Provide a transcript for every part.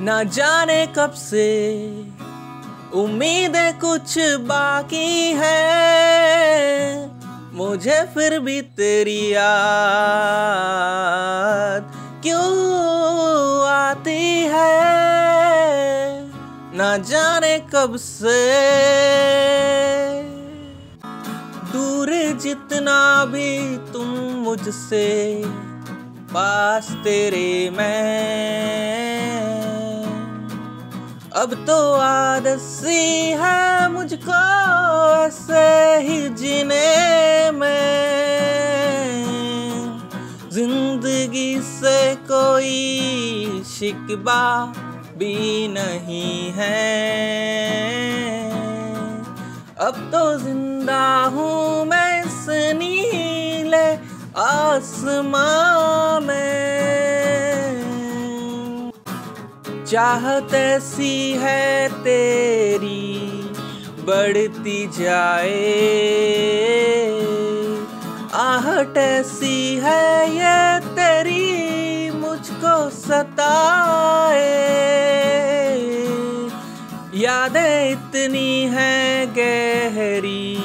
ना जाने कब से उम्मीद कुछ बाकी है। मुझे फिर भी तेरी याद क्यों आती है? ना जाने कब से दूर जितना भी तुम मुझसे पास तेरे मैं अब तो आदत सी है मुझको ऐसे ही जीने में। ज़िंदगी से कोई शिकवा भी नहीं है। अब तो ज़िंदा हूँ मैं इस नीले आसमां में। चाहत ऐसी है तेरी, बढ़ती जाए। आहट ऐसी है ये तेरी, मुझको सताए। यादें इतनी हैं गहरी,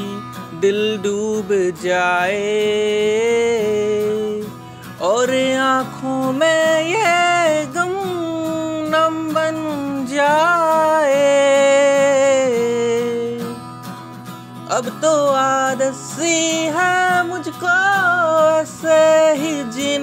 दिल डूब जाए। और आँखों में ये गम बन जाए। अब तो आदसी है मुझको ऐसे ही जी